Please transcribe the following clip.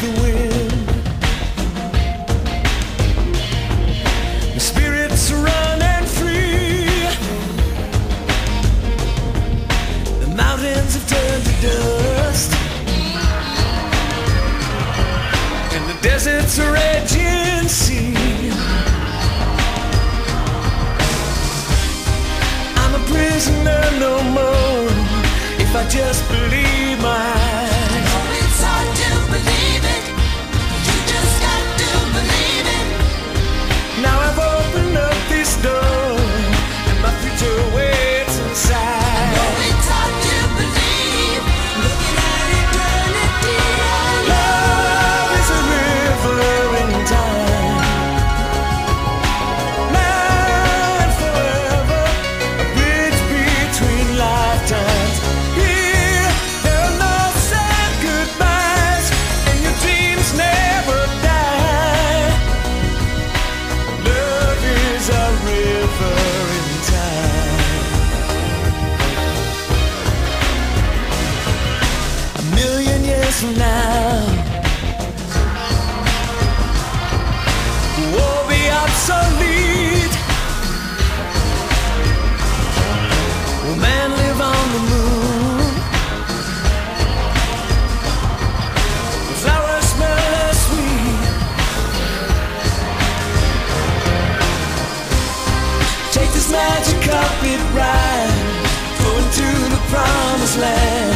the wind. My spirits run and free. The mountains have turned to dust, and the desert's a raging sea. I'm a prisoner no more. If I just believe my now will be obsolete. Will man live on the moon? The flowers smell as sweet. Take this magic carpet ride, go into the promised land.